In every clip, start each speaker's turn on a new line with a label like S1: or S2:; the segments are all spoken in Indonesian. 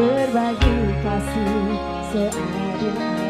S1: berbagi kasih seadilnya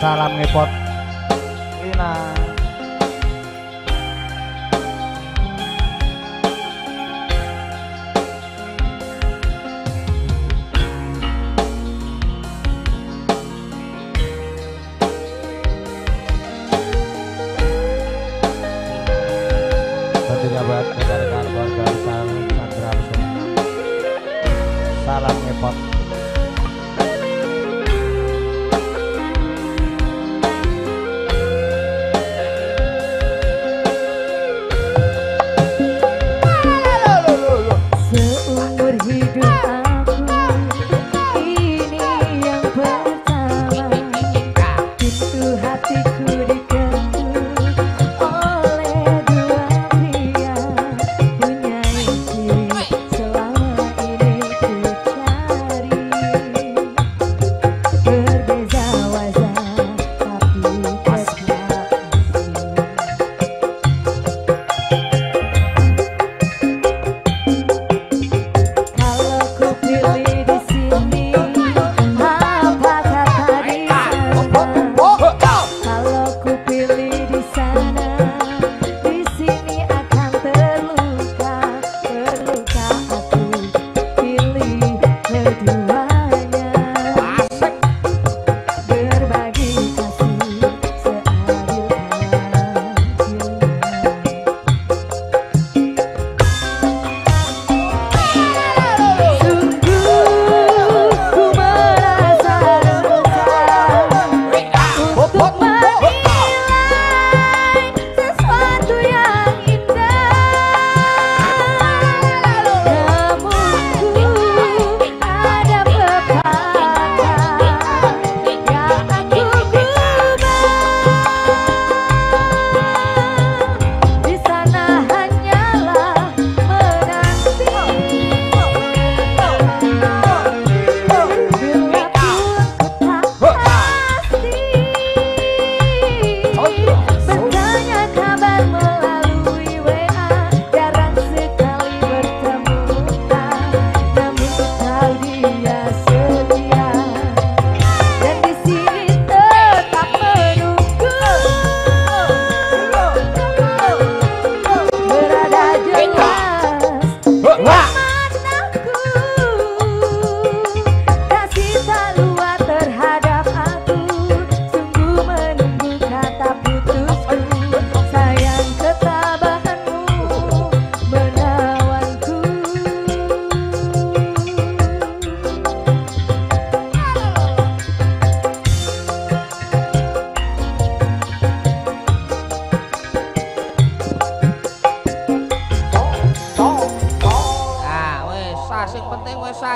S2: Salam ngepot. Lina. tentunya buat rekan-rekan keluarga besar Sandra Salam ngepot.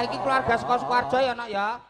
S1: saiki keluarga saka
S3: Sukoharjo ya nak ya.